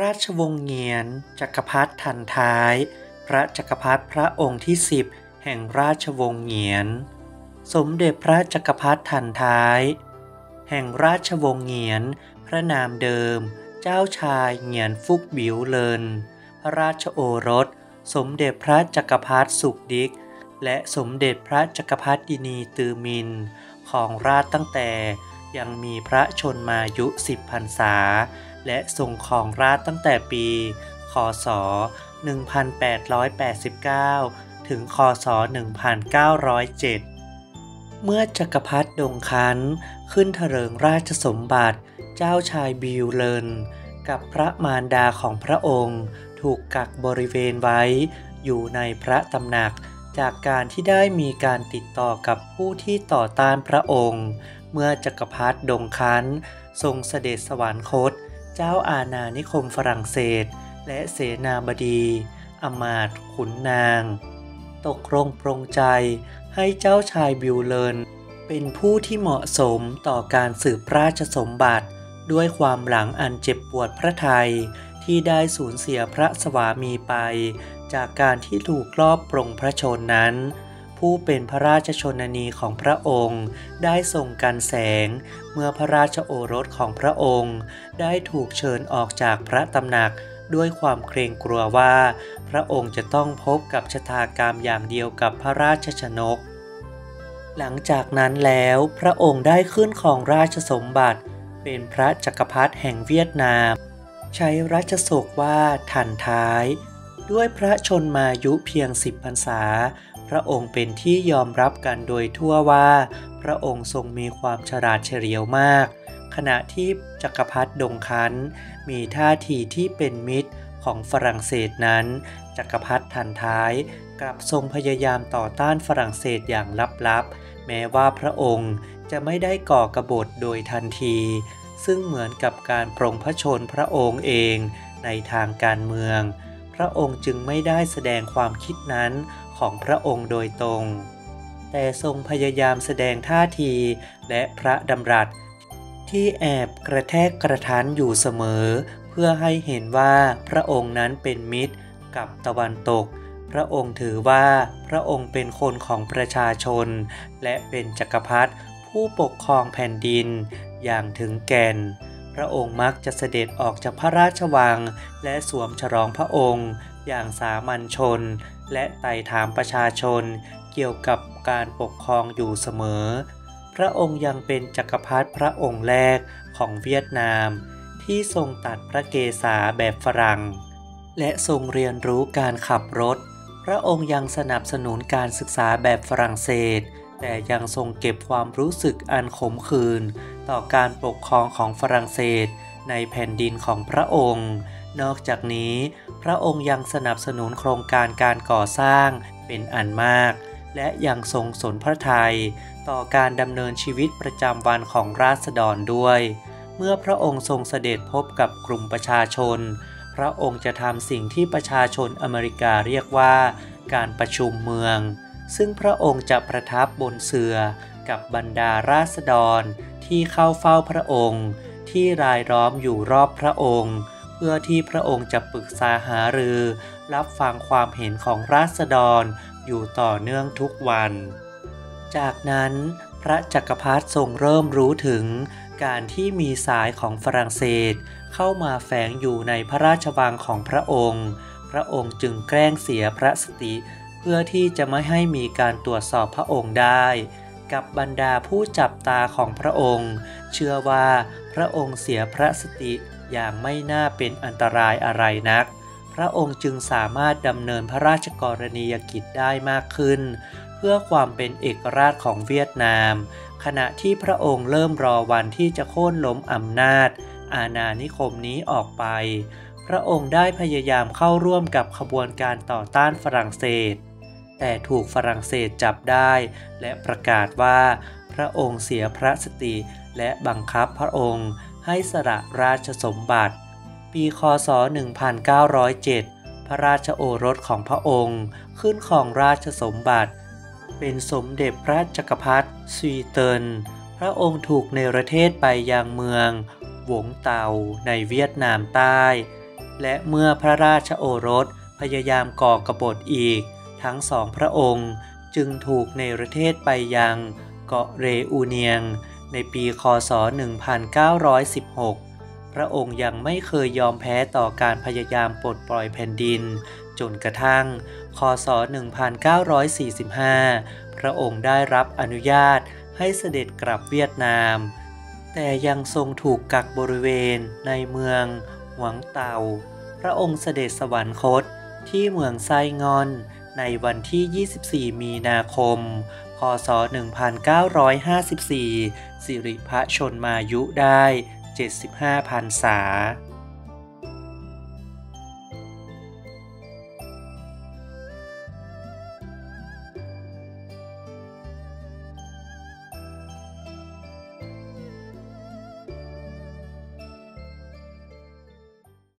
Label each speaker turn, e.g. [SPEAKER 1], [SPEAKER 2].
[SPEAKER 1] ราชวงศ์เงียน จักรพรรดิทันท้าย พระจักรพรรดิพระองค์ที่สิบแห่งราชวงศ์เงียน สมเด็จพระจักรพรรดิทันท้าย แห่งราชวงศ์เงียน พระนามเดิม เจ้าชายเงียนฟุกบิวเลิน พระราชโอรส สมเด็จพระจักรพรรดิสุขดิก และสมเด็จพระจักรพรรดินีตือมิน ของราชตั้งแต่ยังมีพระชนมายุสิบพรรษา และทรงของราชตั้งแต่ปี คศ 1889 ถึง คศ 1907 เมื่อจักรพรรดิดงคันขึ้นเถริงราชสมบัติ เจ้าชายบิวเลนกับพระมารดาของพระองค์ถูกกักบริเวณไว้ อยู่ในพระตำหนักจากการที่ได้มีการติดต่อกับผู้ที่ต่อต้านพระองค์ เมื่อจักรพรรดิดงคันทรงเสด็จสวรรคต เจ้าอาณานิคมฝรั่งเศส และเสนาบดี อมาตขุนนาง ตกลงปรงใจให้เจ้าชายบิวเลนเป็นผู้ที่เหมาะสมต่อการสืบราชสมบัติ ด้วยความหลังอันเจ็บปวดพระไทยที่ได้สูญเสียพระสวามีไป จากการที่ถูกลอบปรงพระชนนั้น ผู้เป็นพระราชชนนีของพระองค์ ได้ทรงกันแสง เมื่อพระราชโอรสของพระองค์ ได้ถูกเชิญออกจากพระตำหนักด้วยความเกรงกลัวว่า พระองค์จะต้องพบกับชะตากรรมอย่างเดียวกับพระราชชนก หลังจากนั้นแล้วพระองค์ได้ขึ้นของราชสมบัติ เป็นพระจักรพรรดิแห่งเวียดนาม ใช้รัชศกว่าทันท้าย ด้วยพระชนมายุเพียงสิบพรรษา พระองค์เป็นที่ยอมรับกันโดยทั่วว่า พระองค์ทรงมีความฉลาดเฉลียวมาก ขณะที่จักรพรรดิดงคันมีท่าทีที่เป็นมิตรของฝรั่งเศสนั้น จักรพรรดิทันท้ายกลับทรงพยายามต่อต้านฝรั่งเศสอย่างลับๆ แม้ว่าพระองค์จะไม่ได้ก่อกบฏโดยทันที ซึ่งเหมือนกับการปรงพระชนพระองค์เองในทางการเมือง พระองค์จึงไม่ได้แสดงความคิดนั้นของพระองค์โดยตรง แต่ทรงพยายามแสดงท่าทีและพระดำรัส ที่แอบกระแทกกระทันอยู่เสมอ เพื่อให้เห็นว่าพระองค์นั้นเป็นมิตรกับตะวันตก พระองค์ถือว่าพระองค์เป็นคนของประชาชน และเป็นจักรพรรดิผู้ปกครองแผ่นดินอย่างถึงแก่น พระองค์มักจะเสด็จออกจากพระราชวัง และสวมฉลองพระองค์ อย่างสามัญชน และไต่ถามประชาชน เกี่ยวกับการปกครองอยู่เสมอ พระองค์ยังเป็นจักรพรรดิพระองค์แรกของเวียดนาม ที่ทรงตัดพระเกศาแบบฝรั่ง และทรงเรียนรู้การขับรถ พระองค์ยังสนับสนุนการศึกษาแบบฝรั่งเศส แต่ยังทรงเก็บความรู้สึกอันขมขื่น ต่อการปกครองของฝรั่งเศสในแผ่นดินของพระองค์ นอกจากนี้ พระองค์ยังสนับสนุนโครงการการก่อสร้างเป็นอันมาก และยังทรงสนพระทัยต่อการดำเนินชีวิตประจำวันของราษฎรด้วย เมื่อพระองค์ทรงเสด็จพบกับกลุ่มประชาชน พระองค์จะทำสิ่งที่ประชาชนอเมริกาเรียกว่าการประชุมเมือง ซึ่งพระองค์จะประทับบนเสือกับบรรดาราษฎร ที่เข้าเฝ้าพระองค์ ที่รายล้อมอยู่รอบพระองค์ เพื่อที่พระองค์จะปรึกษาหารือ รับฟังความเห็นของราษฎรอยู่ต่อเนื่องทุกวัน จากนั้นพระจักรพรรดิทรงเริ่มรู้ถึงการที่มีสายของฝรั่งเศส เข้ามาแฝงอยู่ในพระราชวังของพระองค์ พระองค์จึงแกล้งเสียพระสติ เพื่อที่จะไม่ให้มีการตรวจสอบพระองค์ได้ กับบรรดาผู้จับตาของพระองค์ เชื่อว่าพระองค์เสียพระสติอย่างไม่น่าเป็นอันตรายอะไรนัก พระองค์จึงสามารถดำเนินพระราชกรณียกิจได้มากขึ้น เพื่อความเป็นเอกราชของเวียดนาม ขณะที่พระองค์เริ่มรอวันที่จะโค่นล้มอำนาจ อาณานิคมนี้ออกไป พระองค์ได้พยายามเข้าร่วมกับขบวนการต่อต้านฝรั่งเศส แต่ถูกฝรั่งเศสจับได้ และประกาศว่า พระองค์เสียพระสติ และบังคับพระองค์ให้สละราชสมบัติ ปีคศ 1907 พระราชโอรสของพระองค์ขึ้นของราชสมบัติ เป็นสมเด็จพระจักรพรรดิซีเติน พระองค์ถูกในประเทศไปยังเมือง หวงเตาในเวียดนามใต้ และเมื่อพระราชโอรสพยายามก่อกบฏอีก ทั้งสองพระองค์จึงถูกในประเทศไปยังเกาะเรอูเนียง ในปีคศ 1916 พระองค์ยังไม่เคยยอมแพ้ต่อการพยายามปลดปล่อยแผ่นดิน จนกระทั่ง คศ 1945 พระองค์ได้รับอนุญาตให้เสด็จกลับเวียดนาม แต่ยังทรงถูกกักบริเวณในเมืองหวังเตา พระองค์เสด็จสวรรคตที่เมืองไซงอน ในวันที่ 24 มีนาคม พศ 1954 สิริพระชนมายุได้ 75,000ษา